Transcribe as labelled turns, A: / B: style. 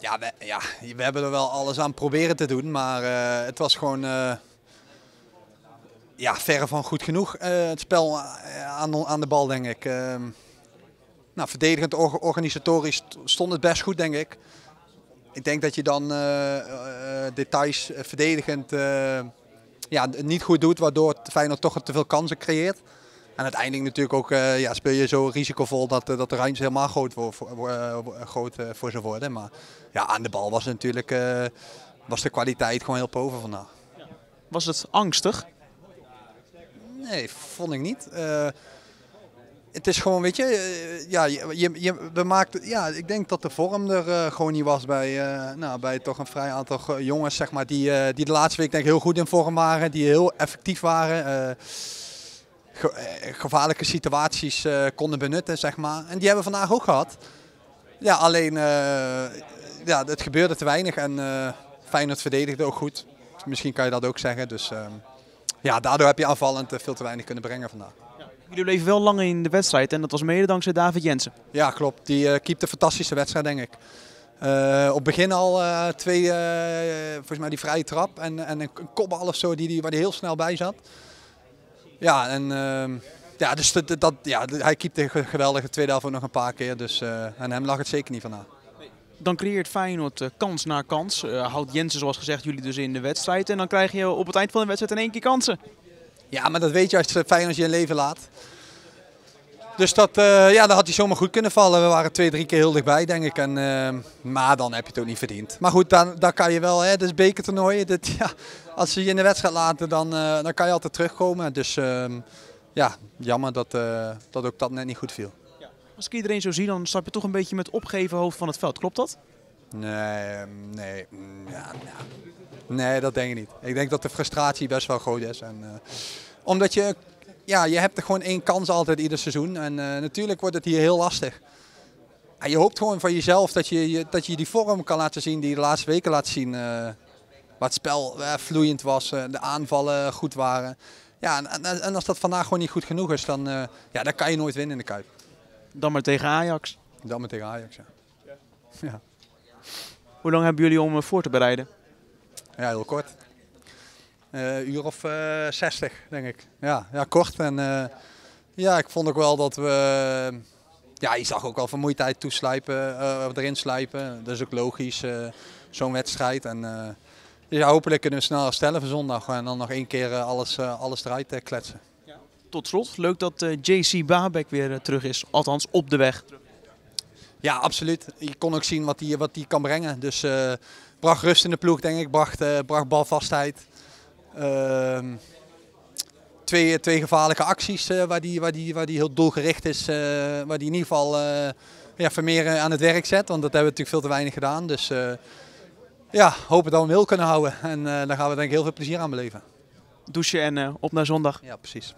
A: Ja we, ja, we hebben er wel alles aan proberen te doen, maar uh, het was gewoon uh, ja, verre van goed genoeg. Uh, het spel aan, aan de bal, denk ik. Ehm, nou, verdedigend, organisatorisch stond het best goed, denk ik. Ik denk dat je dan details verdedigend ja, niet goed doet, waardoor Feyenoord toch te veel kansen creëert. En uiteindelijk natuurlijk ook uh, ja, speel je zo risicovol dat, uh, dat de ruimte helemaal groot, voor, voor, uh, groot voor zou worden. Maar ja, aan de bal was natuurlijk was de kwaliteit gewoon heel pover vandaag.
B: Was het angstig?
A: Nee, vond ik niet. het is gewoon, weet je, ja, je, je, we maakten, ja, ik denk dat de vorm er gewoon niet was bij, nou, bij toch een vrij aantal jongens zeg maar, die, die de laatste week denk ik heel goed in vorm waren, die heel effectief waren eh, gevaarlijke situaties uh, konden benutten, zeg maar. En die hebben we vandaag ook gehad. Ja, alleen uh, ja, het gebeurde te weinig en Feyenoord verdedigde ook goed. Misschien kan je dat ook zeggen. Dus uh, ja, daardoor heb je aanvallend veel te weinig kunnen brengen vandaag.
B: Jullie bleven wel lang in de wedstrijd en dat was mede dankzij David Jensen.
A: Ja, klopt. Die uh, keepte een fantastische wedstrijd, denk ik. Uh, op het begin al uh, twee, volgens mij die vrije trap en, en een kopbal of zo die, die, waar hij heel snel bij zat. Ja, en uh, ja, dus dat, dat, ja, hij keepte geweldige tweede helft nog een paar keer. Dus aan hem lag het zeker niet vandaag.
B: Dan creëert Feyenoord uh, kans na kans. Uh, houdt Jensen zoals gezegd jullie dus in de wedstrijd. En dan krijg je op het eind van de wedstrijd in één keer kansen.
A: Ja, maar dat weet je als Feyenoord je in leven laat. Dus dat, uh, ja, dat had hij zomaar goed kunnen vallen. We waren twee, drie keer heel dichtbij, denk ik. En, uh, maar dan heb je het ook niet verdiend. Maar goed, dan, dan kan je wel. Hè, dit is bekertoernooi. Dit, ja, als ze je in de wedstrijd laten, dan, uh, dan kan je altijd terugkomen. Dus ehm, ja, jammer dat, dat ook dat net niet goed viel. Ja.
B: Als ik iedereen zo zie, dan stap je toch een beetje met opgeven hoofd van het veld. Klopt dat?
A: Nee, ehm, nee. Mm, ja, nee, dat denk ik niet. Ik denk dat de frustratie best wel groot is. En, omdat je ja, je hebt er gewoon één kans altijd ieder seizoen. En uh, natuurlijk wordt het hier heel lastig. En je hoopt gewoon van jezelf dat je, dat je die vorm kan laten zien die je de laatste weken laat zien. Uh, waar het spel uh, vloeiend was, de aanvallen goed waren. Ja, en, en, als dat vandaag gewoon niet goed genoeg is, dan, ja, dan kan je nooit winnen in de Kuip.
B: Dan maar tegen Ajax?
A: Dan maar tegen Ajax, ja. ja.
B: ja. Hoe lang hebben jullie om voor te bereiden?
A: Ja, heel kort. Uh, uur of uh, eh, 60, denk ik. Ja, ja kort. En uh, ja, ik vond ook wel dat we. ja, je zag ook al vermoeidheid toeslijpen, erin slijpen. Dat is ook logisch, zo'n wedstrijd. En ja, hopelijk kunnen we snel herstellen voor zondag. En dan nog één keer alles, alles eruit kletsen. Ja.
B: Tot slot, leuk dat JC Babek weer terug is. Althans, op de weg.
A: Ja, absoluut. Je kon ook zien wat hij wat die kan brengen. Dus bracht rust in de ploeg, denk ik. Bracht, bracht balvastheid. Ehm, twee, twee gevaarlijke acties uh, waar, die, waar, die, waar die heel doelgericht is. Uh, waar die in ieder geval uh, ja, Vermeer aan het werk zet. Want dat hebben we natuurlijk veel te weinig gedaan. Dus ja, hopen dat we hem heel kunnen houden. En daar gaan we denk ik heel veel plezier aan beleven.
B: Douchen en op naar zondag.
A: Ja, precies.